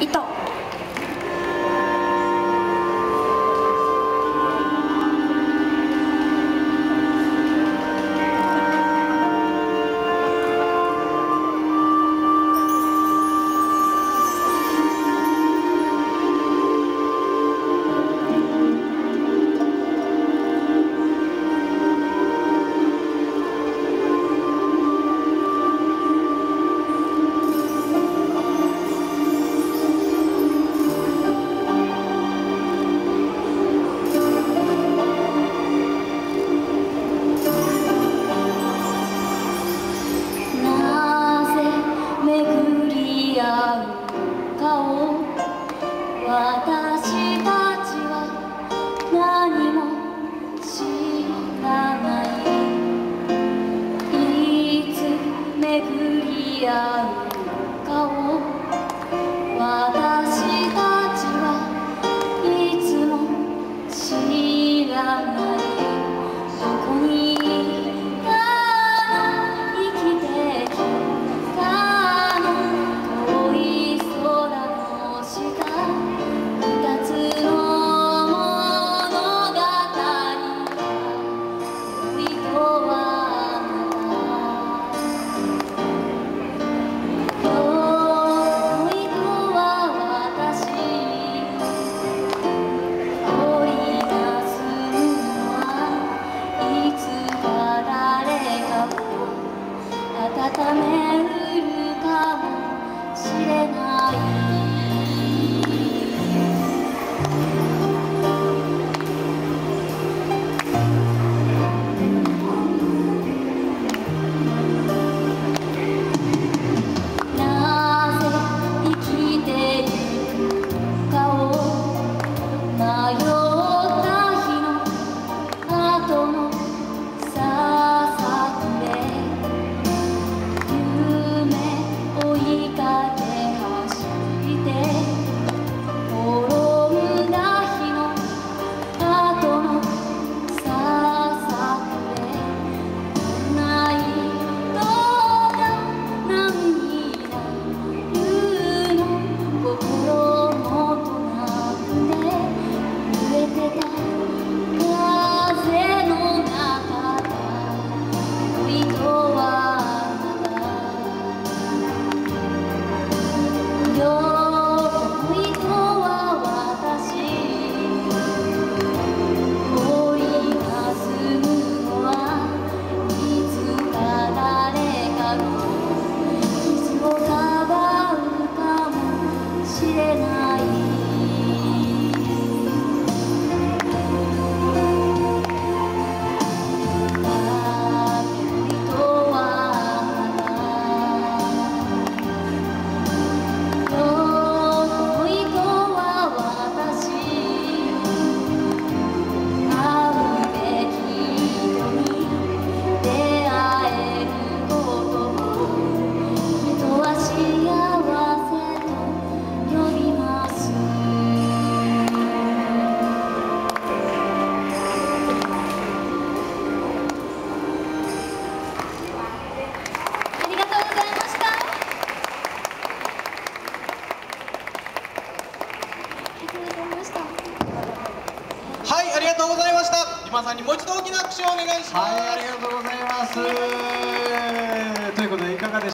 糸。顔。私がとうございました。今さんにもう一度大きな拍手をお願いします、はい、ありがとうございます。ということでいかがでした